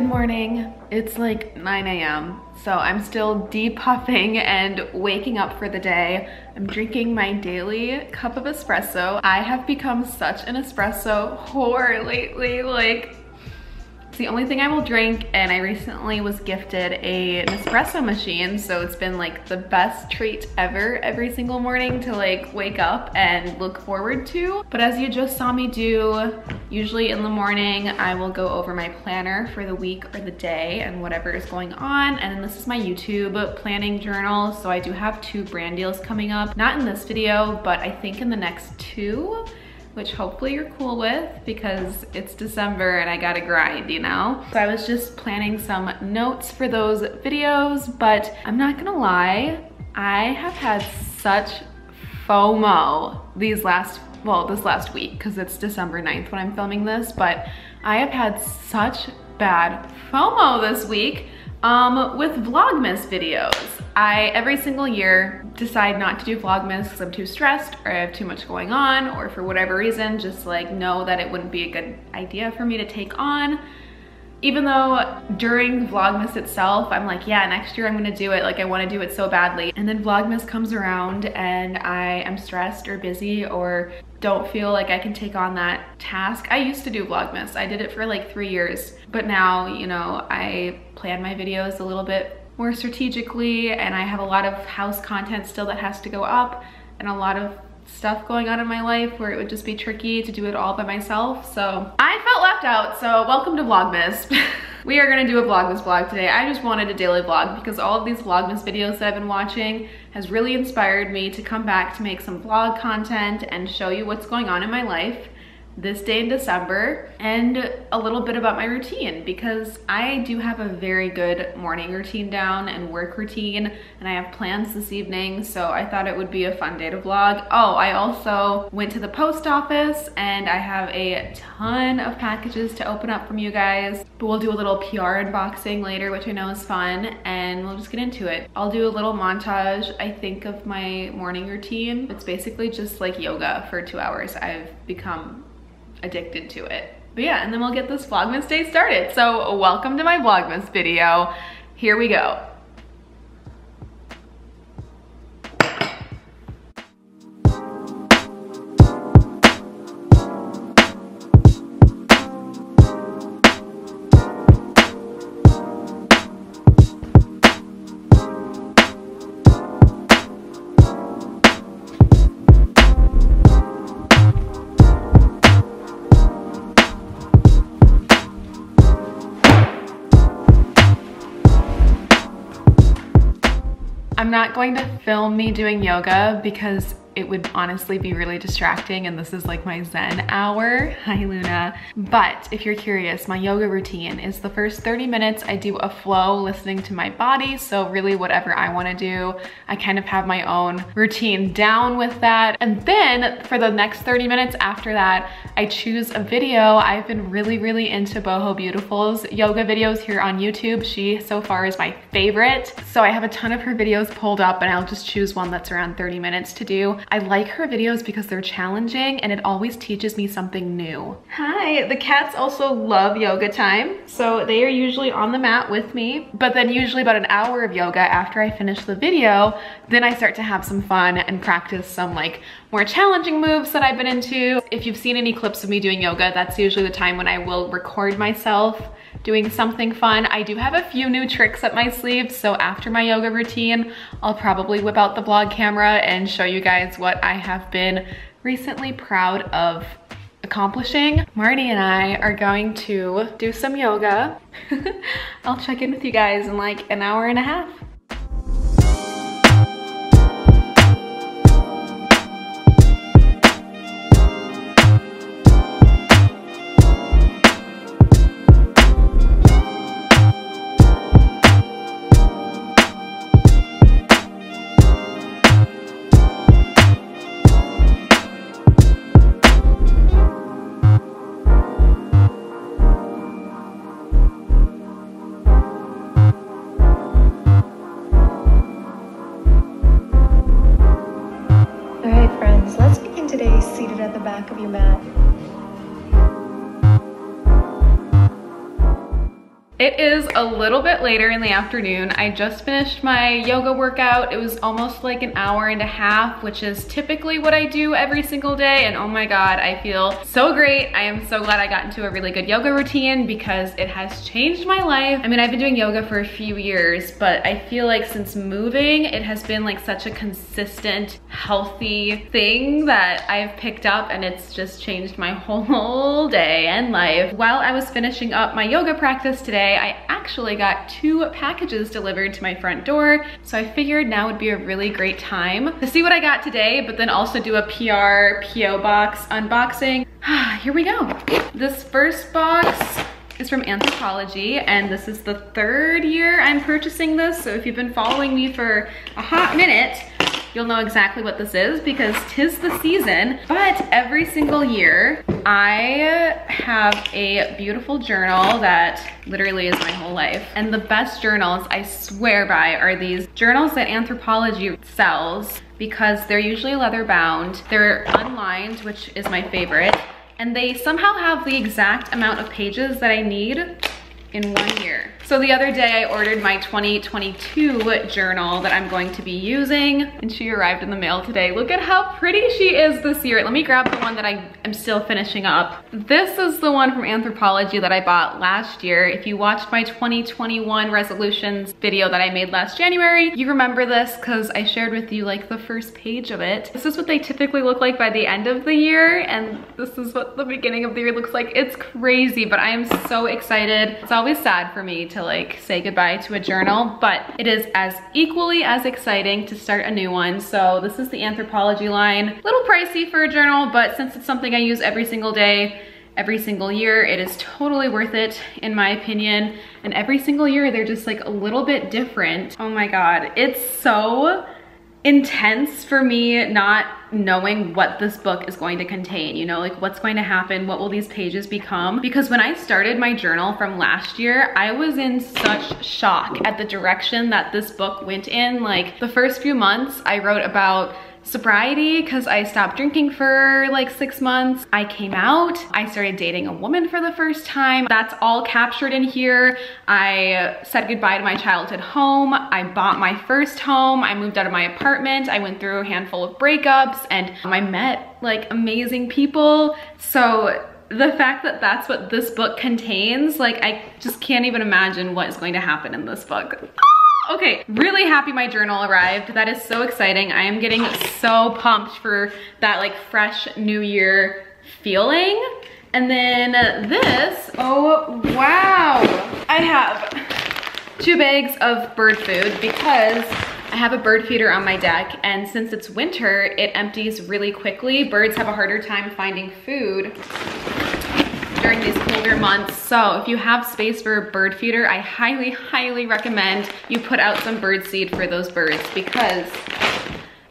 Good morning. It's like 9 a.m. So I'm still depuffing and waking up for the day. I'm drinking my daily cup of espresso. I have become such an espresso whore lately. Like the only thing I will drink and I recently was gifted a Nespresso machine so it's been like the best treat ever every single morning to like wake up and look forward to. But as you just saw me do, usually in the morning I will go over my planner for the week or the day and whatever is going on and then this is my YouTube planning journal so I do have two brand deals coming up. Not in this video but I think in the next two which hopefully you're cool with because it's December and I gotta grind, you know? So I was just planning some notes for those videos, but I'm not gonna lie, I have had such FOMO these last, well, this last week because it's December 9th when I'm filming this, but I have had such bad FOMO this week um, with Vlogmas videos. I, every single year, decide not to do Vlogmas because I'm too stressed or I have too much going on or for whatever reason, just like know that it wouldn't be a good idea for me to take on. Even though during Vlogmas itself, I'm like, yeah, next year I'm gonna do it. Like I wanna do it so badly. And then Vlogmas comes around and I am stressed or busy or don't feel like I can take on that task. I used to do Vlogmas. I did it for like three years, but now, you know, I plan my videos a little bit more strategically and I have a lot of house content still that has to go up and a lot of stuff going on in my life where it would just be tricky to do it all by myself. So I felt left out, so welcome to Vlogmas. we are gonna do a Vlogmas vlog today. I just wanted a daily vlog because all of these Vlogmas videos that I've been watching has really inspired me to come back to make some vlog content and show you what's going on in my life this day in December and a little bit about my routine because I do have a very good morning routine down and work routine and I have plans this evening so I thought it would be a fun day to vlog. Oh, I also went to the post office and I have a ton of packages to open up from you guys but we'll do a little PR unboxing later which I know is fun and we'll just get into it. I'll do a little montage I think of my morning routine. It's basically just like yoga for two hours. I've become addicted to it. But yeah, and then we'll get this Vlogmas day started. So welcome to my Vlogmas video. Here we go. I'm not going to film me doing yoga because it would honestly be really distracting and this is like my zen hour. Hi Luna. But if you're curious, my yoga routine is the first 30 minutes I do a flow listening to my body. So really whatever I wanna do, I kind of have my own routine down with that. And then for the next 30 minutes after that, I choose a video. I've been really, really into Boho Beautiful's yoga videos here on YouTube. She so far is my favorite. So I have a ton of her videos pulled up and I'll just choose one that's around 30 minutes to do. I like her videos because they're challenging and it always teaches me something new. Hi, the cats also love yoga time. So they are usually on the mat with me, but then usually about an hour of yoga after I finish the video, then I start to have some fun and practice some like more challenging moves that I've been into. If you've seen any clips of me doing yoga, that's usually the time when I will record myself doing something fun. I do have a few new tricks up my sleeve, so after my yoga routine, I'll probably whip out the vlog camera and show you guys what I have been recently proud of accomplishing. Marty and I are going to do some yoga. I'll check in with you guys in like an hour and a half. Back of your mat. It is a little bit later in the afternoon. I just finished my yoga workout. It was almost like an hour and a half, which is typically what I do every single day. And oh my God, I feel so great. I am so glad I got into a really good yoga routine because it has changed my life. I mean, I've been doing yoga for a few years, but I feel like since moving, it has been like such a consistent, healthy thing that I've picked up and it's just changed my whole day and life. While I was finishing up my yoga practice today, I actually got two packages delivered to my front door. So I figured now would be a really great time to see what I got today, but then also do a PR PO box unboxing. Here we go. This first box is from Anthropologie and this is the third year I'm purchasing this. So if you've been following me for a hot minute, you'll know exactly what this is because tis the season. But every single year, I have a beautiful journal that literally is my whole life. And the best journals I swear by are these journals that Anthropologie sells because they're usually leather bound. They're unlined, which is my favorite. And they somehow have the exact amount of pages that I need in one year. So the other day I ordered my 2022 journal that I'm going to be using and she arrived in the mail today. Look at how pretty she is this year. Let me grab the one that I am still finishing up. This is the one from Anthropologie that I bought last year. If you watched my 2021 resolutions video that I made last January, you remember this because I shared with you like the first page of it. This is what they typically look like by the end of the year and this is what the beginning of the year looks like. It's crazy, but I am so excited. It's always sad for me to like say goodbye to a journal, but it is as equally as exciting to start a new one. So this is the Anthropologie line. Little pricey for a journal, but since it's something I use every single day, every single year, it is totally worth it in my opinion. And every single year, they're just like a little bit different. Oh my God, it's so intense for me not knowing what this book is going to contain, you know, like what's going to happen, what will these pages become? Because when I started my journal from last year, I was in such shock at the direction that this book went in. Like the first few months I wrote about sobriety because I stopped drinking for like six months. I came out, I started dating a woman for the first time. That's all captured in here. I said goodbye to my childhood home. I bought my first home. I moved out of my apartment. I went through a handful of breakups and I met like amazing people. So the fact that that's what this book contains, like I just can't even imagine what is going to happen in this book. Okay, really happy my journal arrived. That is so exciting. I am getting so pumped for that like fresh new year feeling. And then this, oh wow. I have two bags of bird food because I have a bird feeder on my deck and since it's winter, it empties really quickly. Birds have a harder time finding food during these colder months. So if you have space for a bird feeder, I highly, highly recommend you put out some bird seed for those birds because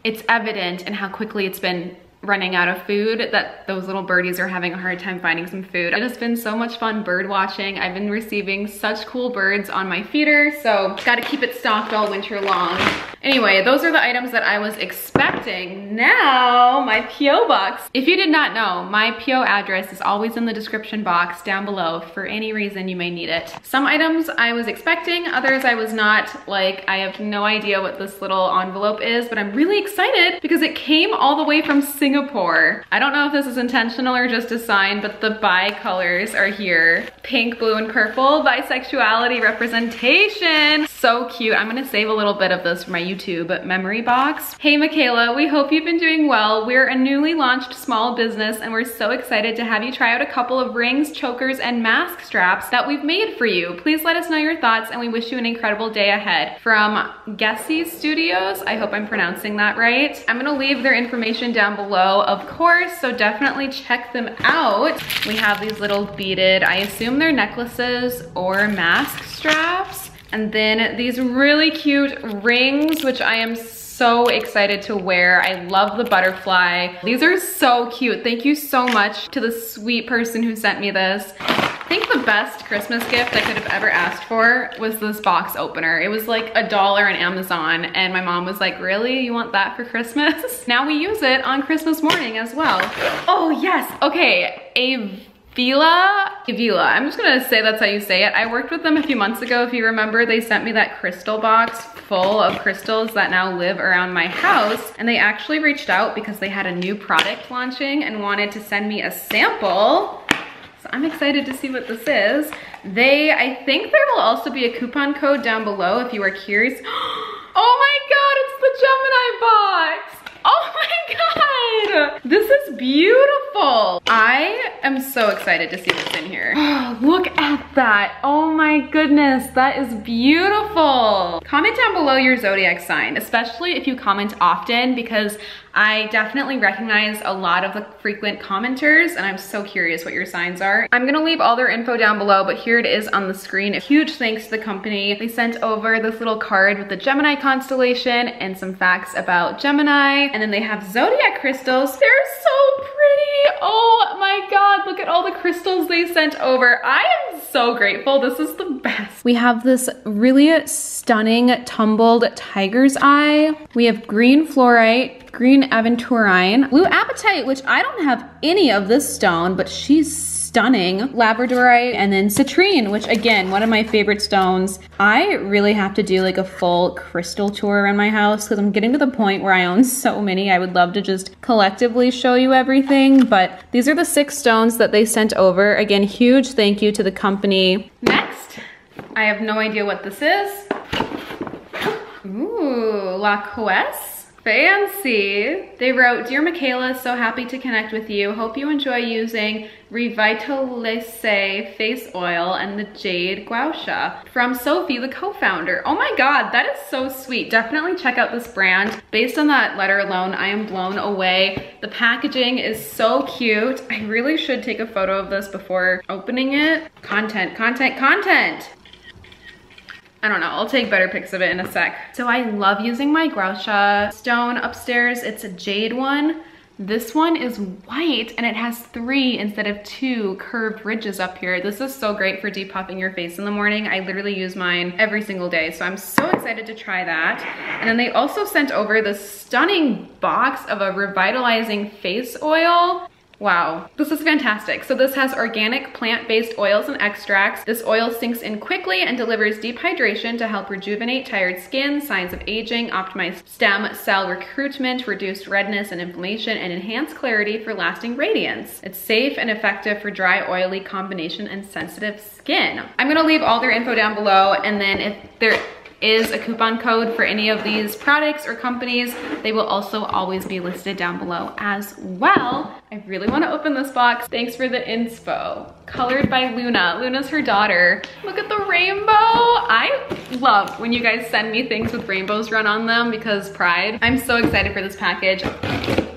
it's evident in how quickly it's been running out of food that those little birdies are having a hard time finding some food. It has been so much fun bird watching. I've been receiving such cool birds on my feeder, so gotta keep it stocked all winter long. Anyway, those are the items that I was expecting. Now, my P.O. box. If you did not know, my P.O. address is always in the description box down below for any reason you may need it. Some items I was expecting, others I was not. Like, I have no idea what this little envelope is, but I'm really excited because it came all the way from. I don't know if this is intentional or just a sign, but the bi colors are here. Pink, blue, and purple, bisexuality representation. So cute. I'm gonna save a little bit of this for my YouTube memory box. Hey Makayla, we hope you've been doing well. We're a newly launched small business and we're so excited to have you try out a couple of rings, chokers, and mask straps that we've made for you. Please let us know your thoughts and we wish you an incredible day ahead. From Gussie Studios, I hope I'm pronouncing that right. I'm gonna leave their information down below, of course, so definitely check them out. We have these little beaded, I assume they're necklaces or mask straps. And then these really cute rings, which I am so excited to wear. I love the butterfly. These are so cute. Thank you so much to the sweet person who sent me this. I think the best Christmas gift I could have ever asked for was this box opener. It was like a dollar on Amazon and my mom was like, really? You want that for Christmas? now we use it on Christmas morning as well. Oh yes, okay. A Vila, Vila, I'm just gonna say that's how you say it. I worked with them a few months ago. If you remember, they sent me that crystal box full of crystals that now live around my house. And they actually reached out because they had a new product launching and wanted to send me a sample. So I'm excited to see what this is. They, I think there will also be a coupon code down below if you are curious. Oh my God, it's the Gemini box. Oh my God, this is beautiful. I am so excited to see what's in here. Look at that. Oh my goodness, that is beautiful. Comment down below your zodiac sign, especially if you comment often because I definitely recognize a lot of the frequent commenters and I'm so curious what your signs are. I'm gonna leave all their info down below, but here it is on the screen. Huge thanks to the company. They sent over this little card with the Gemini constellation and some facts about Gemini. And then they have zodiac crystals. They're so pretty. Oh my God, look at all the crystals they sent over. I am so grateful. This is the best. We have this really stunning tumbled tiger's eye. We have green fluorite, green aventurine, blue apatite, which I don't have any of this stone, but she's stunning. Labradorite and then citrine, which again, one of my favorite stones. I really have to do like a full crystal tour around my house because I'm getting to the point where I own so many. I would love to just collectively show you everything, but these are the six stones that they sent over. Again, huge thank you to the company. Next, I have no idea what this is. Ooh, La Coéss. Fancy. They wrote, Dear Makayla, so happy to connect with you. Hope you enjoy using Revitalize Face Oil and the Jade Gua Sha from Sophie, the co-founder. Oh my God, that is so sweet. Definitely check out this brand. Based on that letter alone, I am blown away. The packaging is so cute. I really should take a photo of this before opening it. Content, content, content. I don't know, I'll take better pics of it in a sec. So I love using my Sha stone upstairs. It's a jade one. This one is white and it has three instead of two curved ridges up here. This is so great for depuffing your face in the morning. I literally use mine every single day. So I'm so excited to try that. And then they also sent over this stunning box of a revitalizing face oil. Wow, this is fantastic. So this has organic plant-based oils and extracts. This oil sinks in quickly and delivers deep hydration to help rejuvenate tired skin, signs of aging, optimize stem cell recruitment, reduce redness and inflammation, and enhance clarity for lasting radiance. It's safe and effective for dry, oily combination and sensitive skin. I'm gonna leave all their info down below and then if there is a coupon code for any of these products or companies. They will also always be listed down below as well. I really wanna open this box. Thanks for the inspo. Colored by Luna. Luna's her daughter. Look at the rainbow. I love when you guys send me things with rainbows run on them because pride. I'm so excited for this package. Big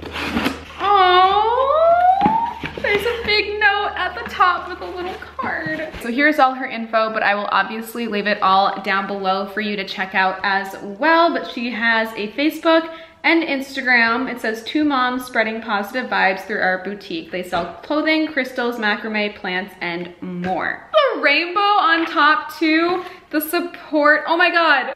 top with a little card. So here's all her info, but I will obviously leave it all down below for you to check out as well. But she has a Facebook and Instagram. It says two moms spreading positive vibes through our boutique. They sell clothing, crystals, macrame, plants, and more. A rainbow on top too. The support. Oh my God.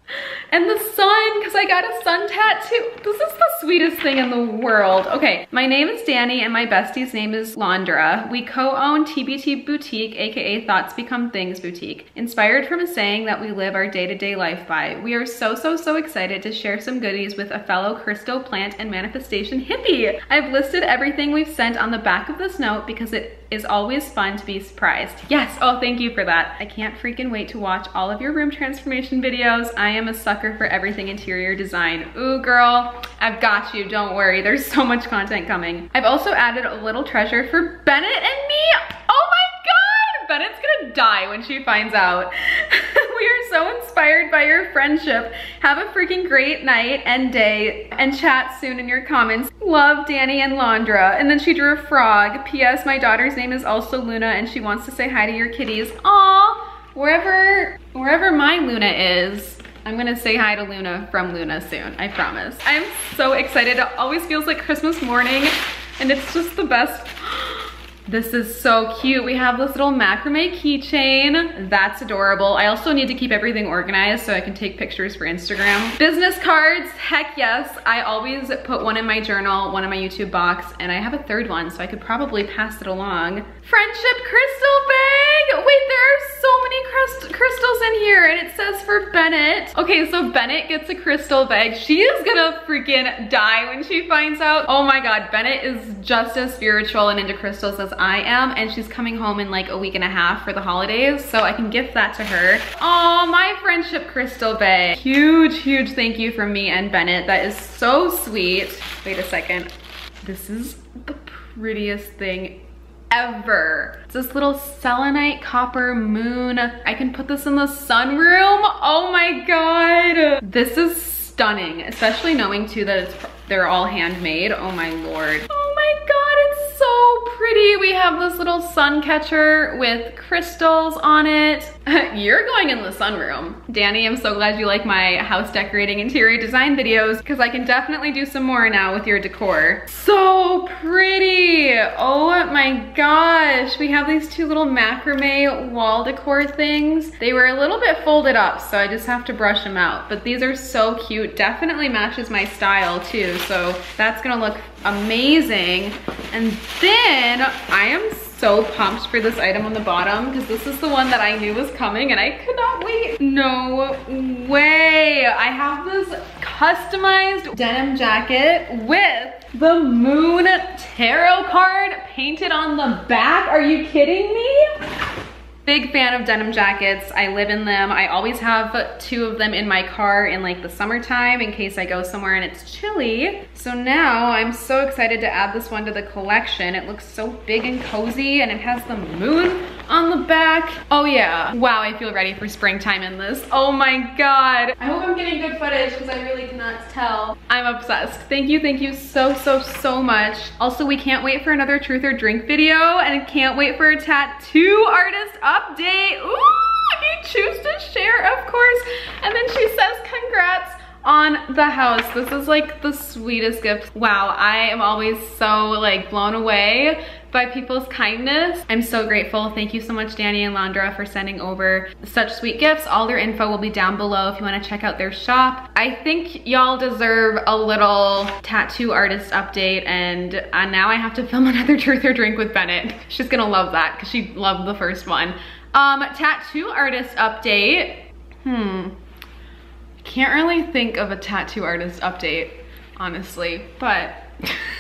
And the sun, because I got a sun tattoo. This is the sweetest thing in the world. Okay, my name is Danny and my bestie's name is Londra. We co-own TBT Boutique, AKA Thoughts Become Things Boutique, inspired from a saying that we live our day-to-day -day life by. We are so, so, so excited to share some goodies with a fellow crystal plant and manifestation hippie. I've listed everything we've sent on the back of this note because it is always fun to be surprised. Yes, oh, thank you for that. I can't freaking wait to watch all of your room transformation videos. I am a sucker for everything interior design. Ooh, girl, I've got you, don't worry. There's so much content coming. I've also added a little treasure for Bennett and me. Oh my God, Bennett's gonna die when she finds out. we are so inspired by your friendship. Have a freaking great night and day and chat soon in your comments. Love Danny and Londra. And then she drew a frog. P.S. My daughter's name is also Luna and she wants to say hi to your kitties. Aw, wherever, wherever my Luna is, I'm gonna say hi to Luna from Luna soon, I promise. I'm so excited. It always feels like Christmas morning and it's just the best. This is so cute. We have this little macrame keychain. That's adorable. I also need to keep everything organized so I can take pictures for Instagram. Business cards, heck yes. I always put one in my journal, one in my YouTube box, and I have a third one, so I could probably pass it along. Friendship crystal bag. Wait, there are so many crystals in here, and it says for Bennett. Okay, so Bennett gets a crystal bag. She is gonna freaking die when she finds out. Oh my God, Bennett is just as spiritual and into crystals as I am and she's coming home in like a week and a half for the holidays so I can gift that to her. Oh, my friendship crystal bag. Huge, huge thank you from me and Bennett. That is so sweet. Wait a second. This is the prettiest thing ever. It's this little selenite copper moon. I can put this in the sunroom. Oh my God. This is stunning, especially knowing too that it's, they're all handmade. Oh my Lord. Pretty. We have this little sun catcher with crystals on it. You're going in the sunroom. Danny, I'm so glad you like my house decorating interior design videos because I can definitely do some more now with your decor. So pretty. Oh my gosh. We have these two little macrame wall decor things. They were a little bit folded up, so I just have to brush them out. But these are so cute. Definitely matches my style too. So that's gonna look amazing. And then I am so pumped for this item on the bottom because this is the one that I knew was coming and I could not wait. No way. I have this customized denim jacket with the moon tarot card painted on the back. Are you kidding me? Big fan of denim jackets. I live in them. I always have two of them in my car in like the summertime in case I go somewhere and it's chilly. So now I'm so excited to add this one to the collection. It looks so big and cozy and it has the moon on the back. Oh yeah. Wow, I feel ready for springtime in this. Oh my God. I hope I'm getting good footage because I really cannot tell. I'm obsessed. Thank you, thank you so, so, so much. Also, we can't wait for another truth or drink video and can't wait for a tattoo artist update. Ooh, if you choose to share, of course. And then she says, congrats on the house. This is like the sweetest gift. Wow, I am always so like blown away by people's kindness. I'm so grateful. Thank you so much, Danny and Londra, for sending over such sweet gifts. All their info will be down below if you wanna check out their shop. I think y'all deserve a little tattoo artist update and uh, now I have to film another Truth or Drink with Bennett. She's gonna love that because she loved the first one. Um, tattoo artist update. Hmm. Can't really think of a tattoo artist update, honestly, but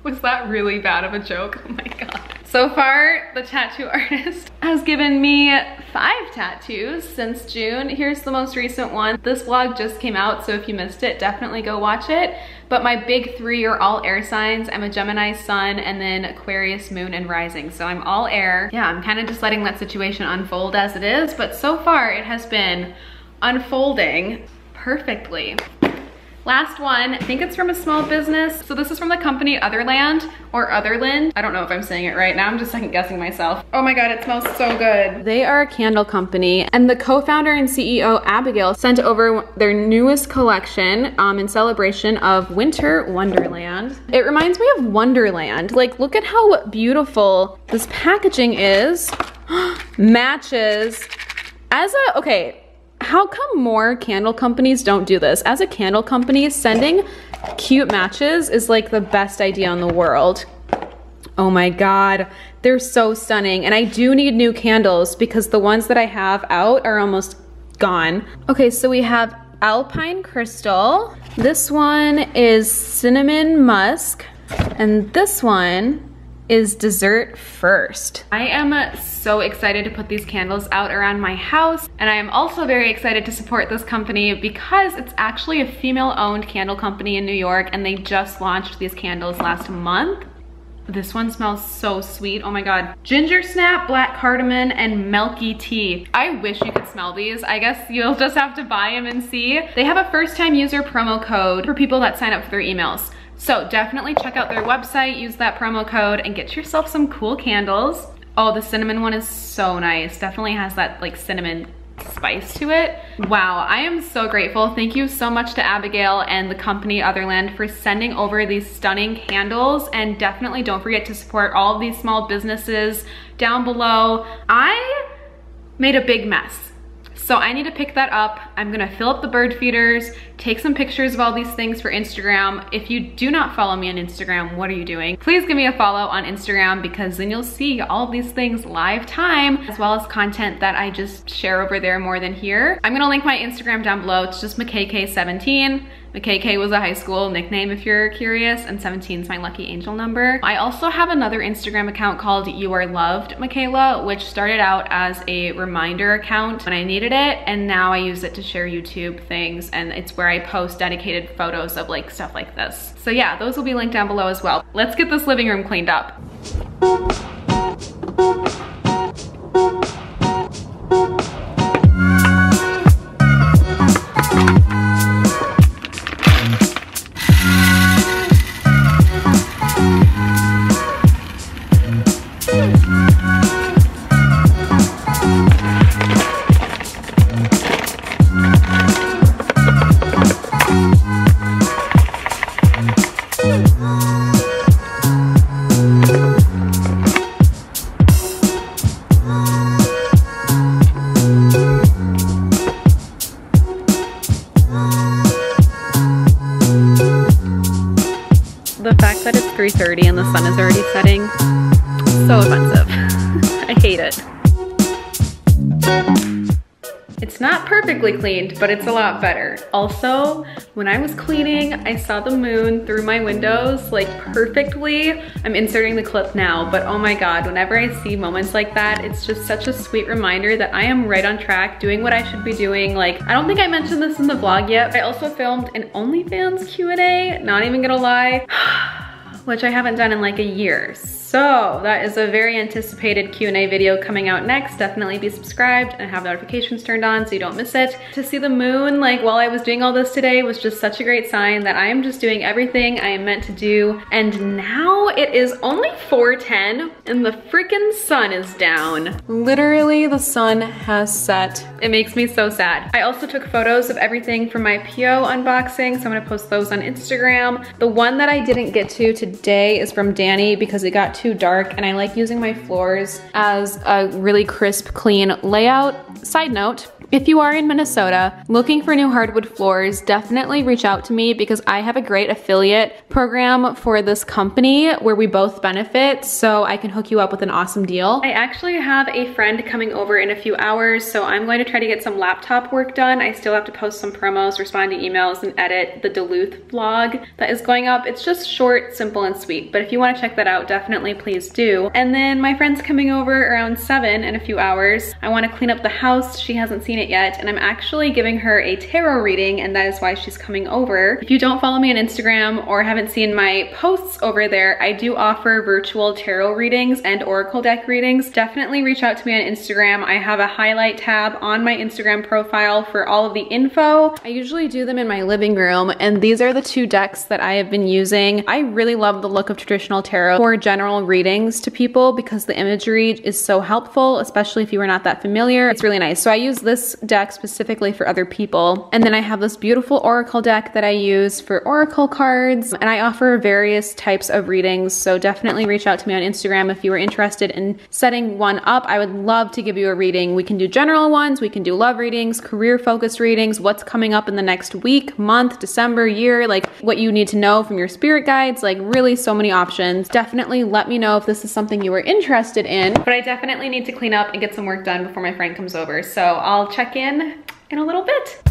Was that really bad of a joke? Oh my God. So far, the tattoo artist has given me five tattoos since June. Here's the most recent one. This vlog just came out, so if you missed it, definitely go watch it. But my big three are all air signs. I'm a Gemini sun and then Aquarius moon and rising. So I'm all air. Yeah, I'm kind of just letting that situation unfold as it is. But so far, it has been unfolding perfectly. Last one, I think it's from a small business. So this is from the company Otherland or Otherland. I don't know if I'm saying it right now. I'm just second guessing myself. Oh my God, it smells so good. They are a candle company and the co-founder and CEO Abigail sent over their newest collection um, in celebration of Winter Wonderland. It reminds me of Wonderland. Like look at how beautiful this packaging is. Matches as a, okay, how come more candle companies don't do this? As a candle company, sending cute matches is like the best idea in the world. Oh my God, they're so stunning. And I do need new candles because the ones that I have out are almost gone. Okay, so we have Alpine Crystal. This one is Cinnamon Musk. And this one is dessert first. I am so excited to put these candles out around my house and I am also very excited to support this company because it's actually a female owned candle company in New York and they just launched these candles last month. This one smells so sweet. Oh my God. Ginger snap, black cardamom, and milky tea. I wish you could smell these. I guess you'll just have to buy them and see. They have a first time user promo code for people that sign up for their emails. So definitely check out their website, use that promo code and get yourself some cool candles. Oh, the cinnamon one is so nice. Definitely has that like cinnamon spice to it. Wow, I am so grateful. Thank you so much to Abigail and the company Otherland for sending over these stunning candles and definitely don't forget to support all of these small businesses down below. I made a big mess so I need to pick that up. I'm gonna fill up the bird feeders, take some pictures of all these things for Instagram. If you do not follow me on Instagram, what are you doing? Please give me a follow on Instagram because then you'll see all these things live time as well as content that I just share over there more than here. I'm gonna link my Instagram down below. It's just makaykay17. Makaykay was a high school nickname if you're curious, and 17 is my lucky angel number. I also have another Instagram account called You Are Loved Makayla, which started out as a reminder account when I needed it, and now I use it to share YouTube things, and it's where I post dedicated photos of like stuff like this. So yeah, those will be linked down below as well. Let's get this living room cleaned up. Sun is already setting, so offensive. I hate it. It's not perfectly cleaned, but it's a lot better. Also, when I was cleaning, I saw the moon through my windows like perfectly. I'm inserting the clip now, but oh my God, whenever I see moments like that, it's just such a sweet reminder that I am right on track, doing what I should be doing. Like, I don't think I mentioned this in the vlog yet. I also filmed an OnlyFans Q&A, not even gonna lie, which I haven't done in like a year. So that is a very anticipated Q&A video coming out next. Definitely be subscribed and have notifications turned on so you don't miss it. To see the moon like while I was doing all this today was just such a great sign that I am just doing everything I am meant to do. And now it is only 4.10 and the freaking sun is down. Literally the sun has set. It makes me so sad. I also took photos of everything from my PO unboxing so I'm gonna post those on Instagram. The one that I didn't get to today is from Danny because it got too dark and I like using my floors as a really crisp, clean layout. Side note, if you are in Minnesota looking for new hardwood floors, definitely reach out to me because I have a great affiliate program for this company where we both benefit so I can hook you up with an awesome deal. I actually have a friend coming over in a few hours so I'm going to try to get some laptop work done. I still have to post some promos, respond to emails, and edit the Duluth vlog that is going up. It's just short, simple, and sweet, but if you want to check that out, definitely please do. And then my friend's coming over around 7 in a few hours. I want to clean up the house. She hasn't seen it yet and I'm actually giving her a tarot reading and that is why she's coming over. If you don't follow me on Instagram or haven't seen my posts over there, I do offer virtual tarot readings and oracle deck readings. Definitely reach out to me on Instagram. I have a highlight tab on my Instagram profile for all of the info. I usually do them in my living room and these are the two decks that I have been using. I really love the look of traditional tarot for general readings to people because the imagery is so helpful, especially if you are not that familiar. It's really nice. So I use this deck specifically for other people. And then I have this beautiful Oracle deck that I use for Oracle cards. And I offer various types of readings. So definitely reach out to me on Instagram if you are interested in setting one up. I would love to give you a reading. We can do general ones, we can do love readings, career focused readings, what's coming up in the next week, month, December, year, like what you need to know from your spirit guides, like really so many options. Definitely let me know if this is something you are interested in. But I definitely need to clean up and get some work done before my friend comes over. So I'll check in in a little bit.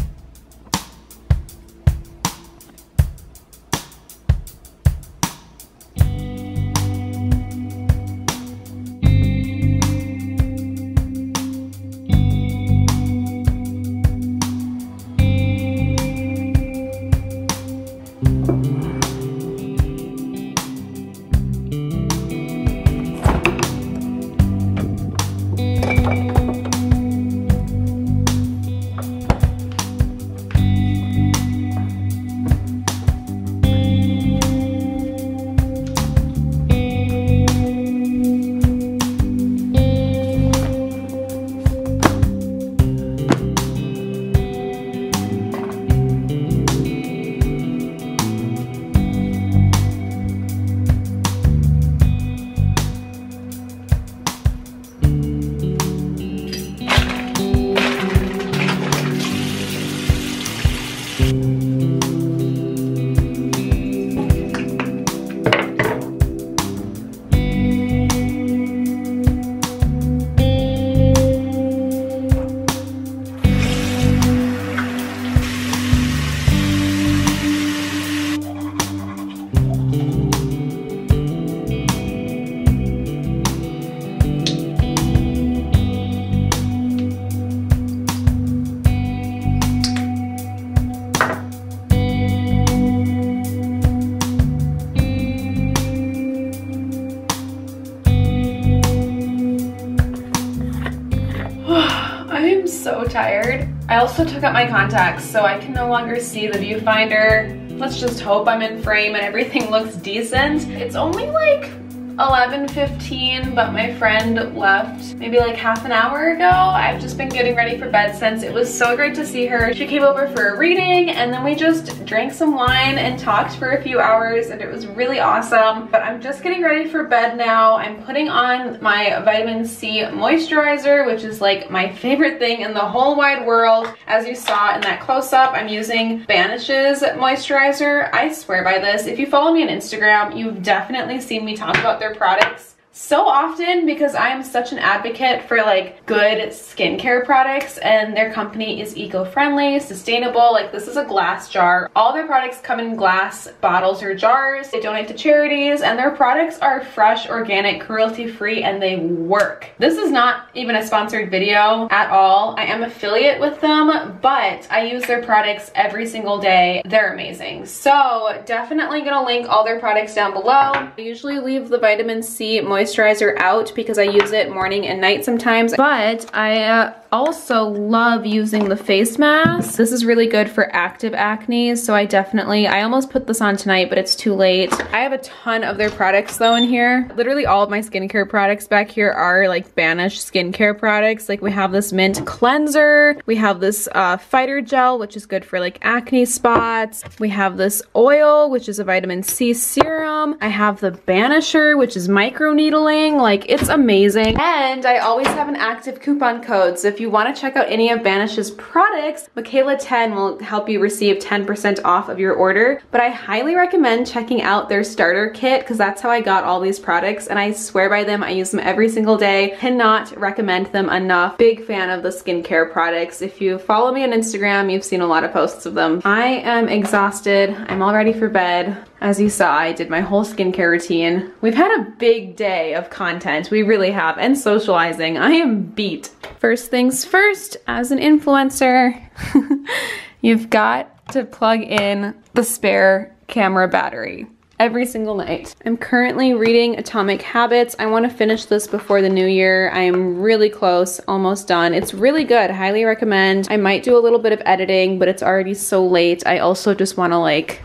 Tired. I also took out my contacts so I can no longer see the viewfinder. Let's just hope I'm in frame and everything looks decent. It's only like 11.15, but my friend left maybe like half an hour ago. I've just been getting ready for bed since. It was so great to see her. She came over for a reading and then we just drank some wine and talked for a few hours and it was really awesome. But I'm just getting ready for bed now. I'm putting on my vitamin C moisturizer, which is like my favorite thing in the whole wide world. As you saw in that close-up, I'm using Banish's moisturizer. I swear by this. If you follow me on Instagram, you've definitely seen me talk about their their products so often because I am such an advocate for like good skincare products and their company is eco-friendly, sustainable. Like this is a glass jar. All their products come in glass bottles or jars. They donate to charities and their products are fresh, organic, cruelty-free, and they work. This is not even a sponsored video at all. I am affiliate with them, but I use their products every single day. They're amazing. So definitely gonna link all their products down below. I usually leave the vitamin C moisturizer moisturizer out because I use it morning and night sometimes. But I uh, also love using the face mask. This is really good for active acne, so I definitely, I almost put this on tonight, but it's too late. I have a ton of their products though in here. Literally all of my skincare products back here are like Banish skincare products. Like we have this mint cleanser, we have this uh, fighter gel, which is good for like acne spots. We have this oil, which is a vitamin C serum. I have the Banisher, which is micro needling. Like it's amazing. And I always have an active coupon code. So if you wanna check out any of Banish's products, MAKAYLA10 will help you receive 10% off of your order. But I highly recommend checking out their starter kit because that's how I got all these products and I swear by them. I use them every single day. Cannot recommend them enough. Big fan of the skincare products. If you follow me on Instagram, you've seen a lot of posts of them. I am exhausted. I'm all ready for bed. As you saw, I did my whole skincare routine. We've had a big day of content. We really have, and socializing. I am beat. First things first, as an influencer, you've got to plug in the spare camera battery every single night. I'm currently reading Atomic Habits. I want to finish this before the new year. I am really close, almost done. It's really good, highly recommend. I might do a little bit of editing, but it's already so late. I also just want to like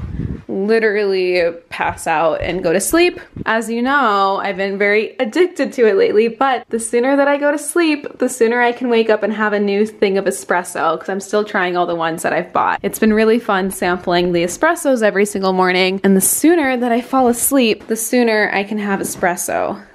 literally pass out and go to sleep. As you know, I've been very addicted to it lately, but the sooner that I go to sleep, the sooner I can wake up and have a new thing of espresso because I'm still trying all the ones that I've bought. It's been really fun sampling the espressos every single morning, and the sooner that I fall asleep, the sooner I can have espresso.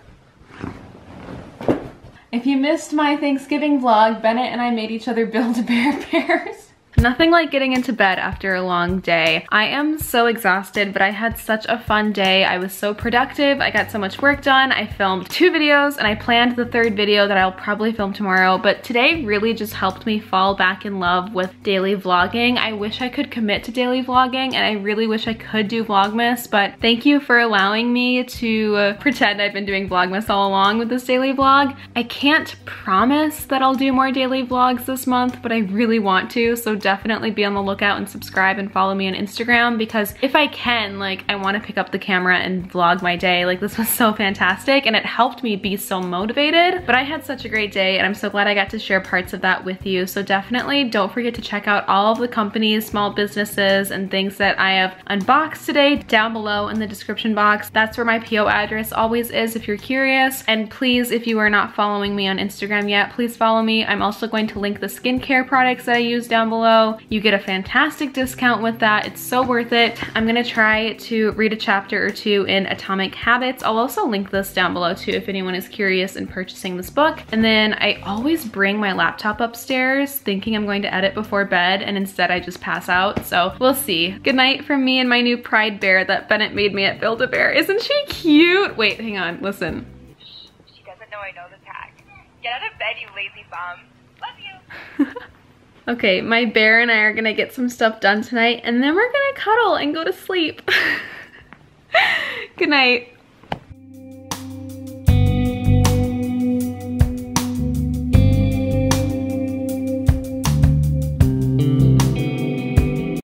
If you missed my Thanksgiving vlog, Bennett and I made each other Build-A-Bear bears. Nothing like getting into bed after a long day. I am so exhausted, but I had such a fun day. I was so productive. I got so much work done. I filmed two videos and I planned the third video that I'll probably film tomorrow, but today really just helped me fall back in love with daily vlogging. I wish I could commit to daily vlogging and I really wish I could do Vlogmas, but thank you for allowing me to uh, pretend I've been doing Vlogmas all along with this daily vlog. I can't promise that I'll do more daily vlogs this month, but I really want to, so definitely be on the lookout and subscribe and follow me on Instagram because if I can, like, I want to pick up the camera and vlog my day. Like, this was so fantastic and it helped me be so motivated. But I had such a great day and I'm so glad I got to share parts of that with you. So definitely don't forget to check out all of the companies, small businesses, and things that I have unboxed today down below in the description box. That's where my PO address always is if you're curious. And please, if you are not following me on Instagram yet, please follow me. I'm also going to link the skincare products that I use down below you get a fantastic discount with that. It's so worth it. I'm gonna try to read a chapter or two in Atomic Habits. I'll also link this down below too if anyone is curious in purchasing this book. And then I always bring my laptop upstairs thinking I'm going to edit before bed and instead I just pass out. So we'll see. Good night from me and my new pride bear that Bennett made me at Build-A-Bear. Isn't she cute? Wait, hang on, listen. She doesn't know I know the tag. Get out of bed, you lazy bum. Love you. Okay, my bear and I are gonna get some stuff done tonight and then we're gonna cuddle and go to sleep. Good night.